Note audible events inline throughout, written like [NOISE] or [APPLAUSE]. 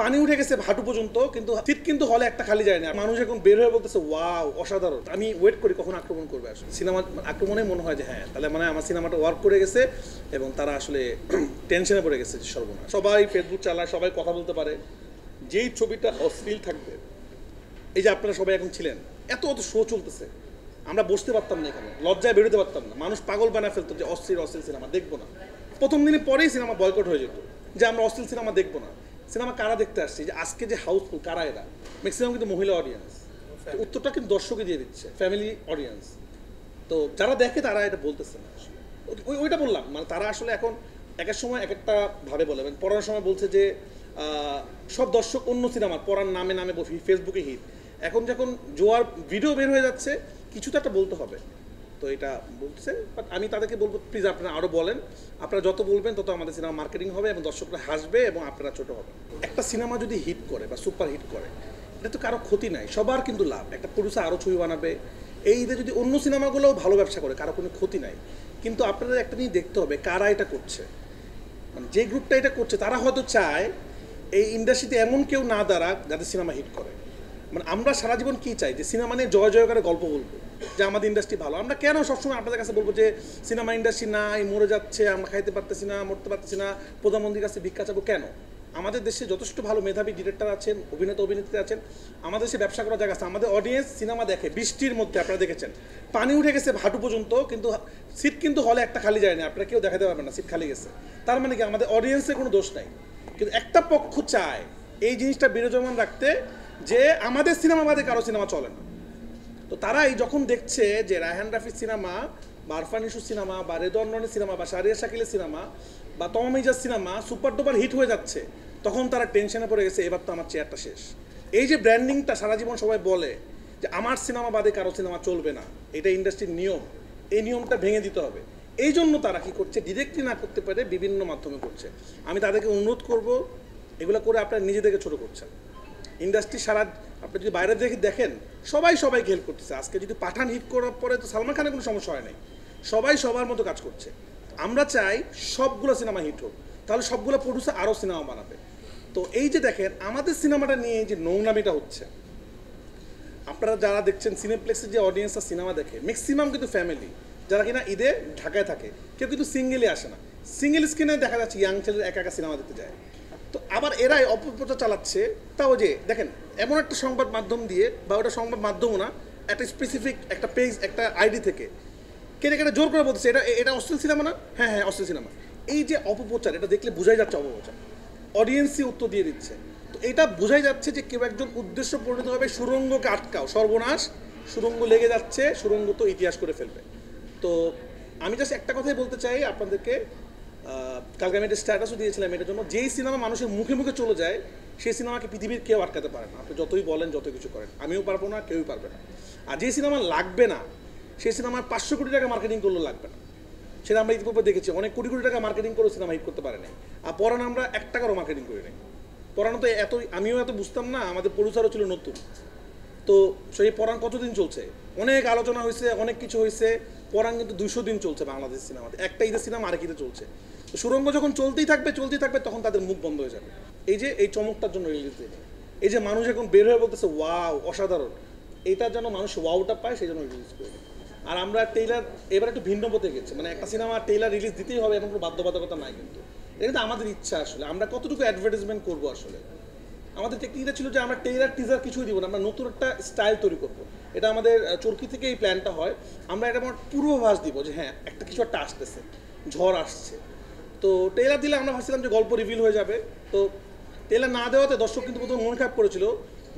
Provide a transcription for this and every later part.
পানি উঠে গেছে হাঁটু পর্যন্ত, কিন্তু সিট কিন্তু হলে একটা খালি যায় না। মানুষ এখন বের হয়ে বলতেছে ওয়াও অসাধারণ। আমি ওয়েট করি কখন আক্রমণ করবে আসলে। সিনেমা আক্রমণে মনে হয় যে হ্যাঁ তাহলে মানে আমার সিনেমাটা ওয়ার্ক করে গেছে এবং তারা আসলে [CLEARS THROAT] টেনশনে পড়ে গেছে সর্বনাশ। সবাই ফেসবুক চালায়, সবাই কথা বলতে পারে। যেই ছবিটা অশ্লীল থাকবে, এই যে আপনারা সবাই এখন ছিলেন, এত অত শো চলতেছে, আমরা বসতে পারতাম না এখানে, লজ্জায় বেরোতে পারতাম না। মানুষ পাগল বানায় ফেলতো যে, অশ্লীল অশ্লীল সিনেমা, দেখব না। প্রথম দিনে পরেই সিনেমা বয়কট হয়ে যেত, যে, আমরা অশ্লীল সিনেমা দেখব না। সিনেমা কারা দেখতে আসছে? যে আজকে যে হাউসফুল কারা এরা? ম্যাক্সিমাম কিন্তু মহিলা অডিয়েন্স উত্তরটা কিন্তু দর্শকই দিয়ে দিচ্ছে ফ্যামিলি অডিয়েন্স তো যারা দেখে তারা এটা বলতেছে না। ওই ওইটা বললাম মানে তারা আসলে এখন এক এক সময় এক একটা ভাবে বলে। মানে পড়ার সময় বলছে যে সব দর্শক অন্য সিনেমা পড়ার নামে নামে বসি ফেসবুকে হিট এখন যখন জোয়ার ভিডিও বের হয়ে যাচ্ছে কিছু তো একটা বলতে হবে। তো এটা বলছে বাট আমি তাদেরকে বলব প্লিজ আপনারা আরও বলেন। আপনারা যত বলবেন, তত আমাদের সিনেমা মার্কেটিং হবে এবং দর্শকরা হাসবে এবং আপনারা ছোট হবে একটা সিনেমা যদি হিট করে বা সুপার হিট করে, এটা তো কারও ক্ষতি নাই, সবার কিন্তু লাভ। একটা প্রডিউসার আরও ছবি বানাবে, এই ঈদে যদি অন্য সিনেমাগুলোও ভালো ব্যবসা করে, কারও কোনো ক্ষতি নাই। কিন্তু আপনাদের একটা জিনিস দেখতে হবে, কারা এটা করছে? মানে যে গ্রুপটা এটা করছে, তারা হয়তো চায় এই ইন্ডাস্ট্রিতে এমন কেউ না দাঁড়াক যাতে সিনেমা হিট করে। মানে আমরা সারা জীবন কী চাই? যে সিনেমা নিয়ে জয় জয় করে গল্প বলব। যে আমাদের ইন্ডাস্ট্রি ভালো। আমরা কেন সবসময় আপনাদের কাছে বলব যে সিনেমা ইন্ডাস্ট্রি নাই, মরে যাচ্ছে, আমরা খাইতে পারতেছি না, মরতে পারতেছি না, প্রধানমন্ত্রীর কাছে ভিক্ষা চাবো কেন? আমাদের দেশে যথেষ্ট ভালো মেধাবী ডিরেক্টর আছেন, অভিনেতা, অভিনেত্রী আছেন। আমাদের দেশে ব্যবসা করার জায়গা আছে। আমাদের অডিয়েন্স সিনেমা দেখে, বৃষ্টির মধ্যে আপনারা দেখেছেন। পানি উঠে গেছে হাঁটু পর্যন্ত, কিন্তু সিট কিন্তু হলে একটা খালি যায় না, আপনারা কেউ দেখাতে পারবেন না, সিট খালি গেছে। তার মানে কি, আমাদের অডিয়েন্সের কোনো দোষ নাই। কিন্তু একটা পক্ষ চায়, এই জিনিসটা বিরাজমান রাখতে যে আমাদের সিনেমা বাদে কারও সিনেমা চলে না। তো তারাই যখন দেখছে যে রায়হান রাফির সিনেমা বা আরফান ইস্যুর সিনেমা বা রেদর্ননের সিনেমা বা শারিয়া শাকিলের সিনেমা বা তমামিজার সিনেমা সুপার ডুপার হিট হয়ে যাচ্ছে, তখন তারা টেনশনে পড়ে গেছে, এবার তো আমার চেয়ারটা শেষ। এই যে ব্র্যান্ডিংটা সারা জীবন সবাই বলে যে আমার সিনেমা বাদে কারও সিনেমা চলবে না, এটা ইন্ডাস্ট্রির নিয়ম, এই নিয়মটা ভেঙে দিতে হবে। এই জন্য তারা কী করছে ডিরেক্টলি না করতে পারে বিভিন্ন মাধ্যমে করছে। আমি তাদেরকে অনুরোধ করব, এগুলো করে আপনারা নিজেদেরকে ছোট করছেন। ইন্ডাস্ট্রি সারা আপনি যদি বাইরে দেখে দেখেন, সবাই সবাইকে হেল্প করতেছে। আজকে যদি পাঠান হিট করার পরে তো সালমান খানের কোনো সমস্যা হয় নাই। সবাই সবার মতো কাজ করছে। আমরা চাই সবগুলো সিনেমা হিট হোক। তাহলে সবগুলো প্রডিউসার আরও সিনেমা বানাবে। তো এই যে দেখেন, আমাদের সিনেমাটা নিয়ে যে নৌনামিটা হচ্ছে। আপনারা যারা দেখছেন সিনেপ্লেক্সের যে অডিয়েন্সরা সিনেমা দেখে ম্যাক্সিমাম কিন্তু ফ্যামিলি যারা কিনা ঈদে ঢাকায় থাকে, কেউ কিন্তু সিঙ্গেলই আসে না। সিঙ্গেল স্ক্রিনে দেখা যাচ্ছে ইয়াং ছেলেরা একা একা সিনেমা দেখতে যায়। তো আবার এরাই অপপ্রচার চালাচ্ছে। তাও যে, দেখেন এমন একটা সংবাদ মাধ্যম দিয়ে, বা ওটা সংবাদ মাধ্যমও না, একটা স্পেসিফিক একটা পেজ একটা আইডি থেকে। কেটে কেটে জোর করে বলতেছে, এটা এটা অশ্লীল সিনেমা না? হ্যাঁ হ্যাঁ অশ্লীল সিনেমা এই যে অপপ্রচার, এটা দেখলে বোঝাই যাচ্ছে অপপ্রচার। অডিয়েন্সই উত্তর দিয়ে দিচ্ছে। তো এটা বোঝাই যাচ্ছে যে কেউ একজন উদ্দেশ্য পরিণতভাবে সুরঙ্গকে আটকাও। সর্বনাশ, সুরঙ্গ লেগে যাচ্ছে, সুরঙ্গ তো ইতিহাস করে ফেলবে। তো আমি জাস্ট একটা কথাই বলতে চাই আপনাদেরকে। কালকে আমি একটা স্ট্যাটাসও দিয়েছিলাম এটার জন্য। যেই সিনেমা মানুষের মুখে মুখে চলে যায় সেই সিনেমাকে পৃথিবীর কেউ আটকাতে পারে না। আপনি যতই বলেন যত কিছু করেন, আমিও পারব না, কেউই পারবে না। আর যে সিনেমা লাগবে না, সেই সিনেমার পাঁচশো কোটি টাকা মার্কেটিং করলেও লাগবে না। সেটা আমরা ইতিপূর্বে দেখেছি, অনেক কোটি কোটি টাকা মার্কেটিং করে সিনেমা হিট করতে পারে নাই আর পরানো আমরা এক টাকারও মার্কেটিং করি নাই পরানো তো এত, আমিও এত বুঝতাম না, আমাদের প্রডিউসারও ছিল নতুন। তো সেই পরাণ কতদিন চলছে? অনেক আলোচনা হয়েছে, অনেক কিছু হয়েছে। পরাণ কিন্তু দুশো দিন চলছে বাংলাদেশ সিনেমাতে। একটা ঈদের সিনেমা আরেক ঈদে চলছে। তো সুরঙ্গ যখন চলতেই থাকবে চলতেই থাকবে, তখন তাদের মুখ বন্ধ হয়ে যাবে। এই যে এই চমকটার জন্য রিলিজ দিল এই যে মানুষ এখন বের হয়ে বলতেছে ওয়াও অসাধারণ। এইটার যেন মানুষ ওয়াওটা পায়, সেই জন্য রিলিজ করে দিল। আর আমরা টেইলার এবার একটু ভিন্ন পথে গেছে। মানে একটা সিনেমা টেইলার রিলিজ দিতেই হবে, এমন কোনো বাধ্যবাধকতা নাই কিন্তু। এটা আমাদের ইচ্ছা আসলে। আমরা কতটুকু অ্যাডভার্টাইজমেন্ট করব আসলে? আমাদের টেকনিকটা ছিল যে আমরা টেইলার টিজার কিছুই দিব না, আমরা নতুন একটা স্টাইল তৈরি করব। এটা আমাদের চরকি থেকে এই প্ল্যানটা হয়। আমরা এটা আমার পূর্বাভাস দিব যে হ্যাঁ একটা কিছু একটা আসতেছে, ঝড় আসছে। তো টেইলার দিলে আমরা ভাবছিলাম যে গল্প রিভিল হয়ে যাবে। তো টেইলার না দেওয়াতে দর্শক কিন্তু প্রথম মন খারাপ করেছিল।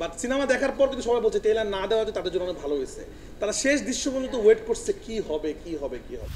বাট সিনেমা দেখার পর কিন্তু সবাই বলছে টেইলার না দেওয়াতে তাদের জন্য অনেক ভালো হয়েছে। তারা শেষ দৃশ্য পর্যন্ত ওয়েট করছে, কি হবে কি হবে কি হবে?